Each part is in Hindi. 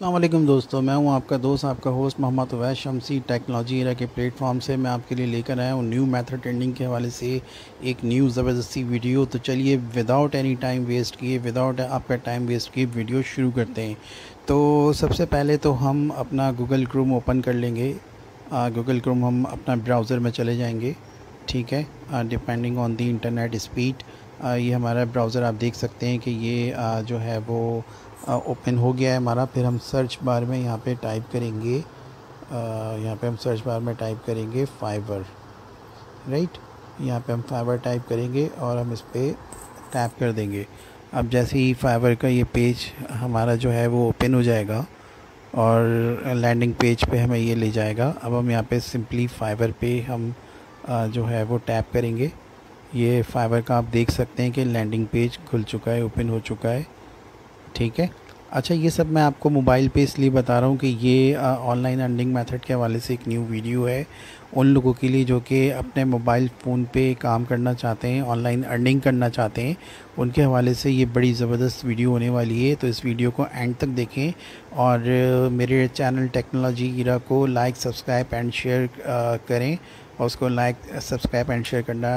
अल्लाम दोस्तों मैं हूँ आपका दोस्त आपका host Mohammad Awais Shamsi technology era के प्लेटफॉर्म से। मैं आपके लिए लेकर आया हूँ न्यू मेथड ट्रेंडिंग के हवाले से एक न्यू ज़बरदस्ती वीडियो। तो चलिए विदाउट एनी टाइम वेस्ट किए विदाउट आपका टाइम वेस्ट किए वीडियो शुरू करते हैं। तो सबसे पहले तो हम अपना गूगल क्रोम ओपन कर लेंगे। गूगल क्रोम हम अपना ब्राउज़र में चले जाएँगे ठीक है? Depending on the internet speed ये हमारा ब्राउज़र आप देख सकते हैं कि ये आ, जो है वो ओपन हो गया है हमारा। फिर हम सर्च बार में यहाँ पे टाइप करेंगे। यहाँ पे हम सर्च बार में टाइप करेंगे फाइबर राइट यहाँ पे हम फाइबर टाइप करेंगे और हम इस पर टैप कर देंगे। अब जैसे ही फाइबर का ये पेज हमारा जो है वो ओपन हो जाएगा और लैंडिंग पेज पे हमें ये ले जाएगा, अब हम यहाँ पे सिंपली फाइबर पे हम जो है वो टैप करेंगे। ये फाइबर का आप देख सकते हैं कि लैंडिंग पेज खुल चुका है ओपन हो चुका है। ठीक है? अच्छा ये सब मैं आपको मोबाइल पे इसलिए बता रहा हूँ कि ये ऑनलाइन अर्निंग मेथड के हवाले से एक न्यू वीडियो है। उन लोगों के लिए जो कि अपने मोबाइल फ़ोन पे काम करना चाहते हैं ऑनलाइन अर्निंग करना चाहते हैं, उनके हवाले से ये बड़ी ज़बरदस्त वीडियो होने वाली है। तो इस वीडियो को एंड तक देखें और मेरे चैनल टेक्नोलॉजी गिरा को लाइक सब्सक्राइब एंड शेयर करें और उसको लाइक सब्सक्राइब एंड शेयर करना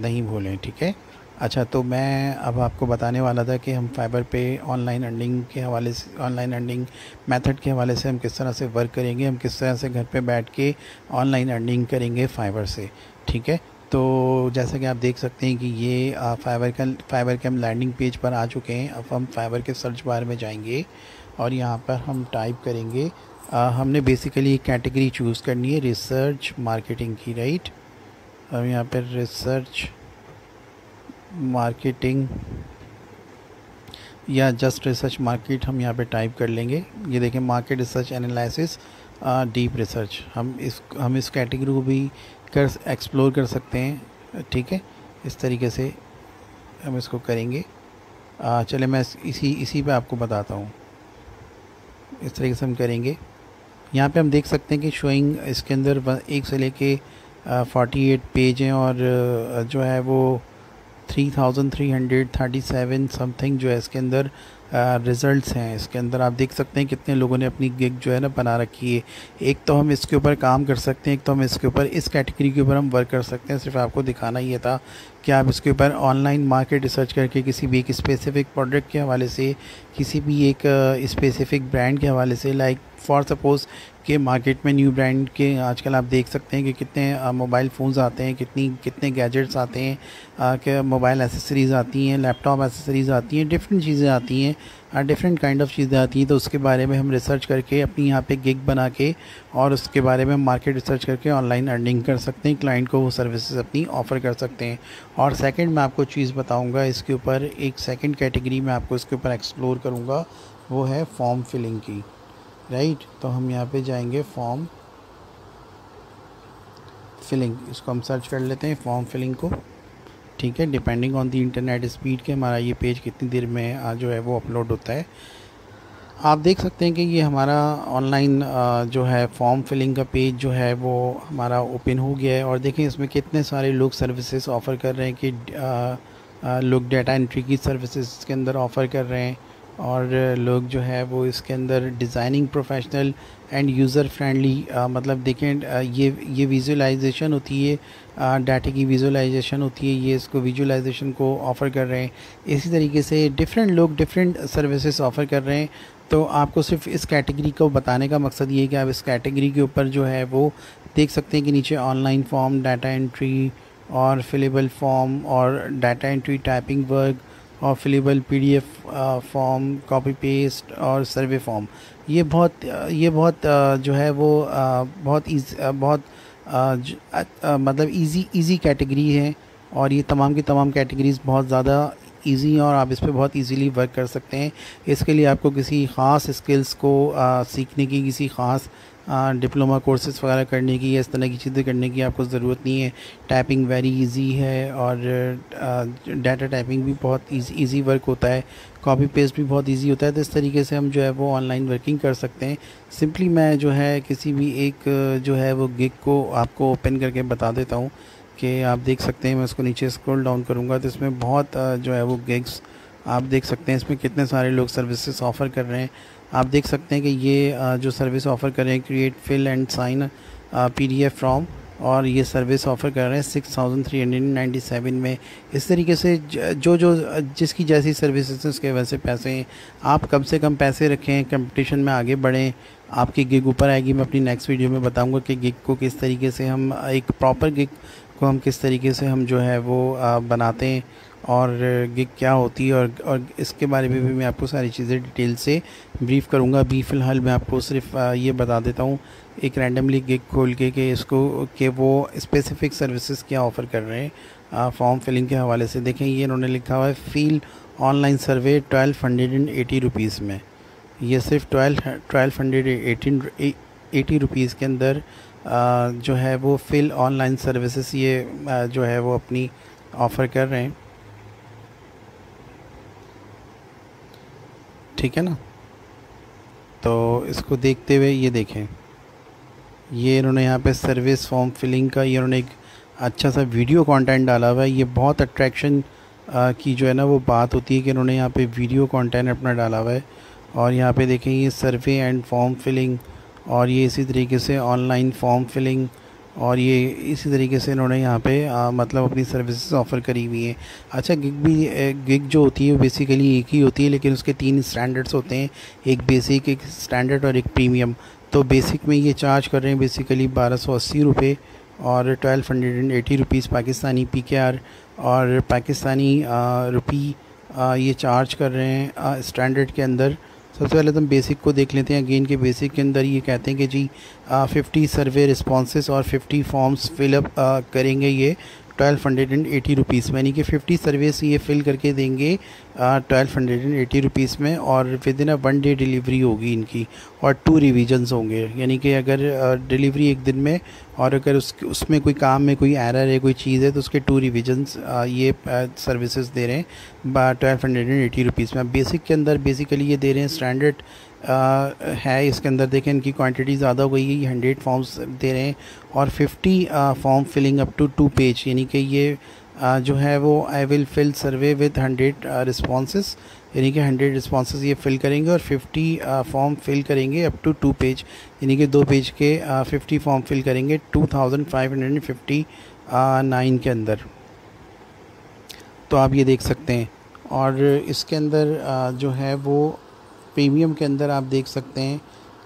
नहीं भूलें, ठीक है? अच्छा तो मैं अब आपको बताने वाला था कि हम फाइबर पे ऑनलाइन अर्निंग के हवाले से ऑनलाइन अर्निंग मेथड के हवाले से हम किस तरह से वर्क करेंगे हम किस तरह से घर पे बैठ के ऑनलाइन अर्निंग करेंगे फाइबर से ठीक है? तो जैसा कि आप देख सकते हैं कि ये फाइबर का फाइबर के हम लैंडिंग पेज पर आ चुके हैं। अब हम फाइबर के सर्च बार में जाएँगे और यहाँ पर हम टाइप करेंगे आ, हमने बेसिकली कैटेगरी चूज़ करनी है रिसर्च मार्केटिंग की राइट अब यहाँ पर रिसर्च मार्केटिंग या जस्ट रिसर्च मार्केट हम यहाँ पे टाइप कर लेंगे। ये देखें market research analysis deep research हम इस हम इस कैटेगरी को भी कर एक्सप्लोर कर सकते हैं। ठीक है? इस तरीके से हम इसको करेंगे। चले मैं इसी इसी पे आपको बताता हूँ। इस तरीके से हम करेंगे। यहाँ पे हम देख सकते हैं कि शोइंग इसके अंदर एक से लेके फोर्टी एट पेज हैं और जो है वो three thousand three hundred thirty seven something जो है इसके अंदर रिज़ल्ट्स हैं। इसके अंदर आप देख सकते हैं कितने लोगों ने अपनी गिग जो है ना बना रखी है। एक तो हम इसके ऊपर काम कर सकते हैं, एक तो हम इसके ऊपर, इस कैटेगरी के ऊपर हम वर्क कर सकते हैं। सिर्फ़ आपको दिखाना ये था कि आप इसके ऊपर ऑनलाइन मार्केट रिसर्च करके किसी भी एक स्पेसिफ़िक प्रोडक्ट के हवाले से, किसी भी एक स्पेसिफ़िक ब्रांड के हवाले से लाइक फॉर सपोज़ के मार्केट में न्यू ब्रांड के आजकल आप देख सकते हैं कि कितने मोबाइल फ़ोन्स आते हैं, कितनी, कितने गैजेट्स आते हैं कि मोबाइल एसेसरीज़ आती हैं लैपटॉप एसेसरीज़ आती हैं डिफरेंट चीज़ें आती हैं डिफरेंट काइंड ऑफ़ चीज़ें आती हैं। तो उसके बारे में हम रिसर्च करके अपनी यहाँ पे गिग बना के और उसके बारे में मार्केट रिसर्च करके ऑनलाइन अर्निंग कर सकते हैं। क्लाइंट को वो सर्विसेज़ अपनी ऑफ़र कर सकते हैं। और सेकंड मैं आपको चीज़ बताऊँगा, इसके ऊपर एक सेकंड कैटेगरी में आपको इसके ऊपर एक्सप्लोर करूँगा, वो है फॉर्म फिलिंग की। Right right? तो हम यहाँ पे जाएँगे फॉर्म फिलिंग इसको हम सर्च कर लेते हैं फॉर्म फिलिंग को। ठीक है? Depending on the internet speed के हमारा ये पेज कितनी देर में जो है वो अपलोड होता है। आप देख सकते हैं कि ये हमारा ऑनलाइन जो है फॉर्म फिलिंग का पेज जो है वो हमारा ओपन हो गया है। और देखें इसमें कितने सारे लोग सर्विसेज़ ऑफ़र कर रहे हैं कि लोग डाटा एंट्री की सर्विसेज़ के अंदर ऑफ़र कर रहे हैं। और लोग जो है वो इसके अंदर designing professional and user friendly मतलब देखें ये ये विजुलाइजेशन होती है डाटा की विजुलाइजेशन होती है, ये इसको विजुलाइजेशन को ऑफ़र कर रहे हैं। इसी तरीके से डिफरेंट लोग डिफरेंट सर्विसेज़ ऑफ़र कर रहे हैं। तो आपको सिर्फ़ इस कैटेगरी को बताने का मकसद ये है कि आप इस कैटेगरी के ऊपर जो है वो देख सकते हैं कि नीचे ऑनलाइन फॉर्म डाटा एंट्री और फिलेबल फॉर्म और डाटा एंट्री टाइपिंग वर्क और fillable PDF form copy paste और सर्वे फॉर्म ये बहुत ये बहुत जो है वो बहुत इज़ बहुत मतलब इजी इजी कैटेगरी है और ये तमाम की तमाम कैटेगरीज बहुत ज़्यादा इजी हैं और आप इस पर बहुत इजीली वर्क कर सकते हैं। इसके लिए आपको किसी ख़ास स्किल्स को आ, सीखने की किसी ख़ास डिप्लोमा कोर्सेज़ वगैरह करने की या इस तरह की चीज़ें करने की आपको ज़रूरत नहीं है। टाइपिंग वेरी इजी है और डाटा टाइपिंग भी बहुत इजी वर्क होता है। कॉपी पेस्ट भी बहुत इजी होता है। तो इस तरीके से हम जो है वो ऑनलाइन वर्किंग कर सकते हैं। सिंपली मैं जो है किसी भी एक जो है वो गिग को आपको ओपन करके बता देता हूँ। कि आप देख सकते हैं, मैं उसको नीचे स्क्रॉल डाउन करूँगा तो इसमें बहुत जो है वो गिग्स आप देख सकते हैं। इसमें कितने सारे लोग सर्विसेज़ ऑफ़र कर रहे हैं। आप देख सकते हैं कि ये जो सर्विस ऑफ़र कर रहे हैं create fill and sign P D F form और ये सर्विस ऑफ़र कर रहे हैं six thousand three hundred ninety seven में। इस तरीके से जो जो जिसकी जैसी सर्विसेज़ उसके वैसे पैसे हैं। आप कम से कम पैसे रखें कंपटीशन में आगे बढ़ें। आपकी गिग ऊपर आएगी। मैं अपनी नेक्स्ट वीडियो में बताऊँगा कि गिग को किस तरीके से हम एक प्रॉपर गिग को हम किस तरीके से हम जो है वो बनाते हैं और गिग क्या होती है और और इसके बारे में भी मैं आपको सारी चीज़ें डिटेल से ब्रीफ़ करूँगा। अभी फ़िलहाल मैं आपको सिर्फ़ ये बता देता हूँ, एक रैंडमली गिग खोल के, कि इसको, कि वो स्पेसिफ़िक सर्विसेज़ क्या ऑफ़र कर रहे हैं फॉर्म फिलिंग के हवाले से। देखें, ये इन्होंने लिखा हुआ है fill online survey twelve hundred and eighty rupees में। ये सिर्फ़ twelve twelve hundred eighteen eighty rupees के अंदर जो है वो फिल ऑनलाइन सर्विसेज़ ये जो है वो अपनी ऑफ़र कर रहे हैं। ठीक है ना? तो इसको देखते हुए ये देखें। ये इन्होंने यहाँ पे सर्विस फॉर्म फिलिंग का, ये उन्होंने एक अच्छा सा वीडियो कंटेंट डाला हुआ है। ये बहुत अट्रैक्शन की जो है ना वो बात होती है कि इन्होंने यहाँ पे वीडियो कंटेंट अपना डाला हुआ है। और यहाँ पे देखें ये सर्वे एंड फॉर्म फिलिंग और ये इसी तरीके से ऑनलाइन फॉर्म फिलिंग और ये इसी तरीके से इन्होंने यहाँ पे आ, मतलब अपनी सर्विसेज़ ऑफ़र करी हुई हैं। अच्छा गिग भी गिग जो होती है बेसिकली एक ही होती है लेकिन उसके तीन स्टैंडर्ड्स होते हैं। एक बेसिक एक स्टैंडर्ड और एक प्रीमियम तो बेसिक में ये चार्ज कर रहे हैं बेसिकली बारह सौ अस्सी रुपये और twelve hundred and eighty rupees Pakistani P K R और पाकिस्तानी रुपी ये चार्ज कर रहे हैं स्टैंडर्ड के अंदर। सबसे पहले तो हम बेसिक को देख लेते हैं। अगेन के बेसिक के अंदर ये कहते हैं कि जी फिफ्टी सर्वे रिस्पॉन्स और फिफ्टी फॉर्म्स फिलअप करेंगे ये। Twelve hundred and eighty rupees में, यानी कि फ़िफ्टी सर्विस ये फ़िल करके देंगे twelve hundred and eighty rupees में, और within a one day delivery होगी इनकी, और टू रिविजन्स होंगे। यानी कि अगर डिलीवरी एक दिन में, और अगर उस, उसमें कोई काम में कोई एरर है कोई चीज़ है तो उसके टू रिविजन्स ये सर्विसेज़ दे रहे हैं twelve hundred and eighty rupees में। बेसिक के अंदर बेसिकली ये दे रहे हैं स्टैंडर्ड है इसके अंदर। देखें इनकी क्वांटिटी ज़्यादा हो गई है। हंड्रेड फॉर्म्स दे रहे हैं और fifty form filling up to two page यानी कि ये आ, जो है वो I will fill survey with hundred response यानी कि हंड्रेड रिस्पॉन्स ये फिल करेंगे और फिफ्टी फॉर्म फिल करेंगे अप टू टू पेज यानी कि दो पेज के फिफ्टी फॉर्म फिल करेंगे two thousand five hundred and fifty nine के अंदर। तो आप ये देख सकते हैं। और इसके अंदर आ, जो है वो प्रीमियम के अंदर आप देख सकते हैं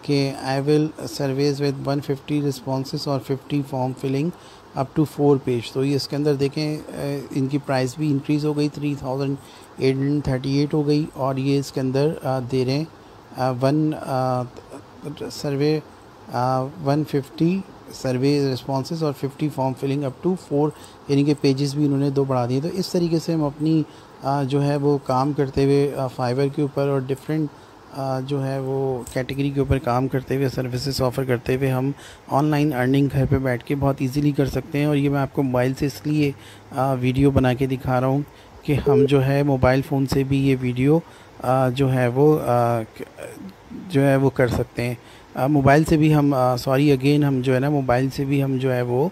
कि I will surveys with 150 fifty response और 50 form filling up to four page तो ये इसके अंदर देखें इनकी प्राइस भी इंक्रीज़ हो गई three thousand eight hundred thirty eight हो गई और ये इसके अंदर दे रहे हैं one survey one fifty survey response और fifty form filling up to four यानी कि पेजेस भी इन्होंने दो बढ़ा दिए। तो इस तरीके से हम अपनी जो है वो काम करते हुए फाइबर के ऊपर और डिफरेंट जो है वो कैटेगरी के ऊपर काम करते हुए सर्विसेज़ ऑफ़र करते हुए हम ऑनलाइन अर्निंग घर पे बैठ के बहुत इजीली कर सकते हैं। और ये मैं आपको मोबाइल से इसलिए वीडियो बना के दिखा रहा हूँ कि हम जो है मोबाइल फ़ोन से भी ये वीडियो जो है वो जो है वो कर सकते हैं। मोबाइल से भी हम सॉरी अगेन हम जो है ना मोबाइल से भी हम जो है वो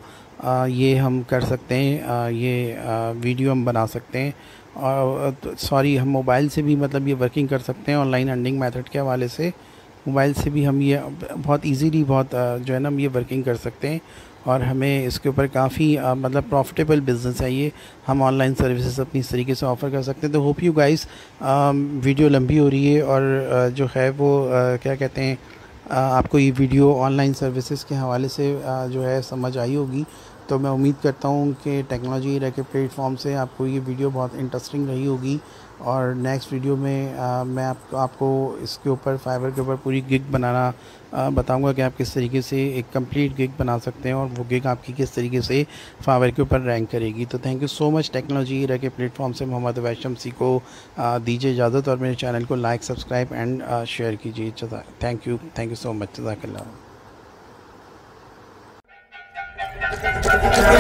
ये हम कर सकते हैं ये वीडियो हम बना सकते हैं। सॉरी हम मोबाइल से भी मतलब ये वर्किंग कर सकते हैं ऑनलाइन अर्निंग मेथड के हवाले से। मोबाइल से भी हम ये बहुत इजीली बहुत जो है ना, हम ये वर्किंग कर सकते हैं। और हमें इसके ऊपर काफ़ी मतलब प्रॉफिटेबल बिज़नेस है ये। हम ऑनलाइन सर्विसेज़ अपनी इस तरीके से ऑफ़र कर सकते हैं। तो होप यू गाइस वीडियो लंबी हो रही है और जो है वो क्या कहते हैं आपको ये वीडियो ऑनलाइन सर्विसेज़ के हवाले से जो है समझ आई होगी। तो मैं उम्मीद करता हूँ कि टेक्नोलॉजी एरा के प्लेटफॉर्म से आपको ये वीडियो बहुत इंटरेस्टिंग रही होगी। और नेक्स्ट वीडियो में आ, मैं आप, आपको इसके ऊपर फाइबर के ऊपर पूरी गिग बनाना बताऊँगा कि आप किस तरीके से एक कंप्लीट गिग बना सकते हैं और वो गिग आपकी किस तरीके से फाइबर के ऊपर रैंक करेगी। तो thank you so much technology era के प्लेटफॉर्म से मोहम्मद वैशम सी को दीजिए इजाज़त और मेरे चैनल को लाइक सब्सक्राइब एंड शेयर कीजिए। Thank you thank you so much जजाकल्ला। Thank you.